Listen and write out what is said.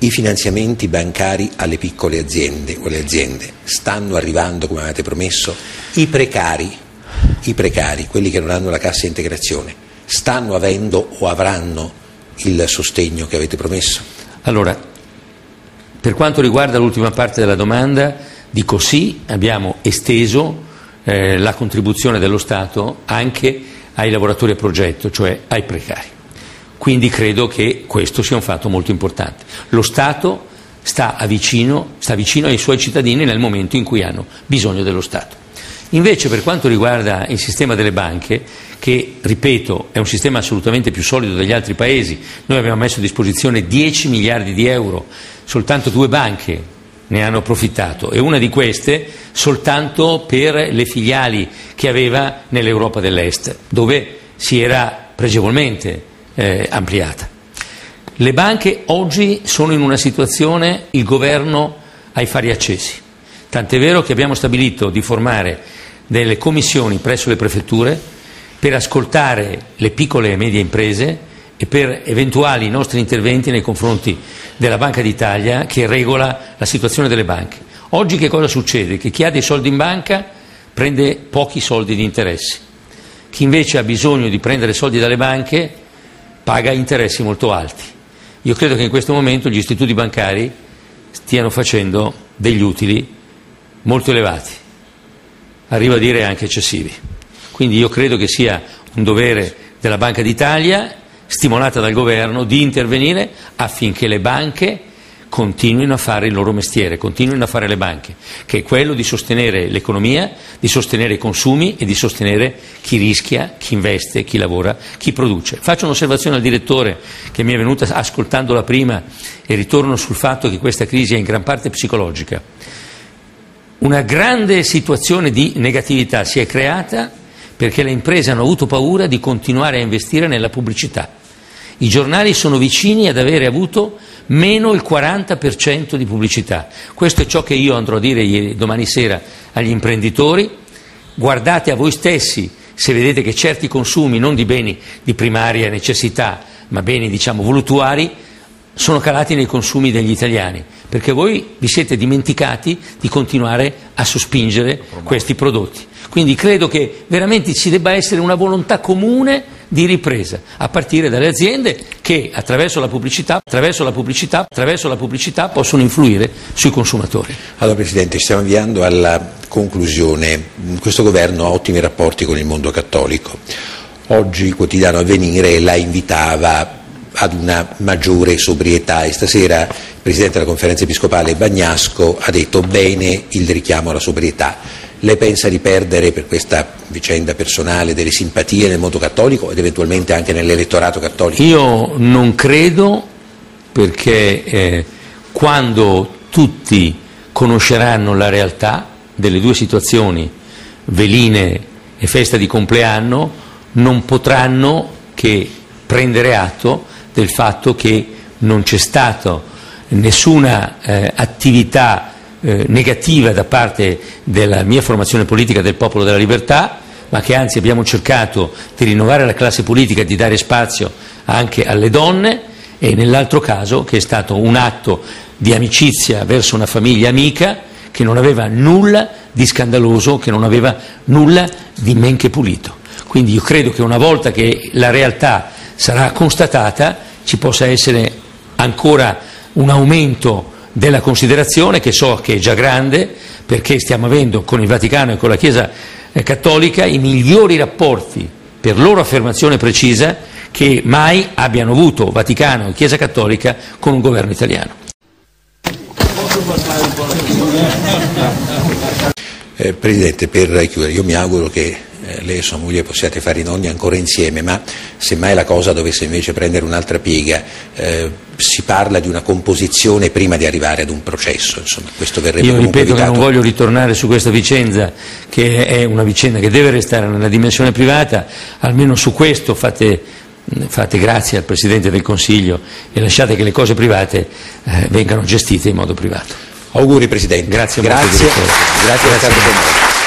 i finanziamenti bancari alle piccole aziende o alle aziende stanno arrivando come avete promesso? I precari, i precari, quelli che non hanno la cassa integrazione, stanno avendo o avranno il sostegno che avete promesso? Allora, per quanto riguarda l'ultima parte della domanda, dico sì, abbiamo esteso eh, la contribuzione dello Stato anche ai lavoratori a progetto, cioè ai precari. Quindi credo che questo sia un fatto molto importante. Lo Stato sta vicino, sta vicino ai suoi cittadini nel momento in cui hanno bisogno dello Stato. Invece per quanto riguarda il sistema delle banche, che ripeto è un sistema assolutamente più solido degli altri paesi, noi abbiamo messo a disposizione 10 miliardi di euro, soltanto due banche ne hanno approfittato e una di queste soltanto per le filiali che aveva nell'Europa dell'Est, dove si era pregevolmente eh, ampliata. Le banche oggi sono in una situazione, il governo ha i fari accesi, tant'è vero che abbiamo stabilito di formare delle commissioni presso le prefetture per ascoltare le piccole e medie imprese e per eventuali nostri interventi nei confronti della Banca d'Italia che regola la situazione delle banche. Oggi che cosa succede? Che chi ha dei soldi in banca prende pochi soldi di interessi, chi invece ha bisogno di prendere soldi dalle banche paga interessi molto alti. Io credo che in questo momento gli istituti bancari stiano facendo degli utili molto elevati, arrivo a dire anche eccessivi. Quindi io credo che sia un dovere della Banca d'Italia, stimolata dal governo, di intervenire affinché le banche continuino a fare il loro mestiere, continuino a fare le banche, che è quello di sostenere l'economia, di sostenere i consumi e di sostenere chi rischia, chi investe, chi lavora, chi produce. Faccio un'osservazione al direttore che mi è venuta ascoltandola prima e ritorno sul fatto che questa crisi è in gran parte psicologica. Una grande situazione di negatività si è creata perché le imprese hanno avuto paura di continuare a investire nella pubblicità. I giornali sono vicini ad avere avuto meno il 40% di pubblicità. Questo è ciò che io andrò a dire domani sera agli imprenditori. Guardate a voi stessi se vedete che certi consumi, non di beni di primaria necessità, ma beni diciamo voluttuari, sono calati nei consumi degli italiani, perché voi vi siete dimenticati di continuare a sospingere questi prodotti. Quindi credo che veramente ci debba essere una volontà comune di ripresa, a partire dalle aziende che attraverso la pubblicità, attraverso la pubblicità, attraverso la pubblicità possono influire sui consumatori. Allora Presidente, stiamo avviando alla conclusione. Questo governo ha ottimi rapporti con il mondo cattolico. Oggi il quotidiano Avvenire la invitava ad una maggiore sobrietà e stasera il Presidente della Conferenza Episcopale Bagnasco ha detto bene il richiamo alla sobrietà. Lei pensa di perdere per questa vicenda personale delle simpatie nel mondo cattolico ed eventualmente anche nell'elettorato cattolico? Io non credo perché eh, quando tutti conosceranno la realtà delle due situazioni, veline e festa di compleanno, non potranno che prendere atto del fatto che non c'è stata nessuna eh, attività eh, negativa da parte della mia formazione politica del Popolo della Libertà, ma che anzi abbiamo cercato di rinnovare la classe politica e di dare spazio anche alle donne e nell'altro caso che è stato un atto di amicizia verso una famiglia amica che non aveva nulla di scandaloso, che non aveva nulla di men che pulito. Quindi io credo che una volta che la realtà sarà constatata ci possa essere ancora un aumento della considerazione che so che è già grande perché stiamo avendo con il Vaticano e con la Chiesa eh, Cattolica i migliori rapporti per loro affermazione precisa che mai abbiano avuto Vaticano e Chiesa Cattolica con un governo italiano. Eh, Presidente, per chiudere, io mi auguro che eh, lei e sua moglie possiate fare i nonni ancora insieme, ma se mai la cosa dovesse invece prendere un'altra piega, eh, si parla di una composizione prima di arrivare ad un processo, insomma, questo verrebbe Io ripeto evitato. che non voglio ritornare su questa vicenda, che è una vicenda che deve restare nella dimensione privata, almeno su questo fate, fate grazie al Presidente del Consiglio e lasciate che le cose private eh, vengano gestite in modo privato. Auguri Presidente. Grazie, grazie, molto, grazie, grazie, grazie.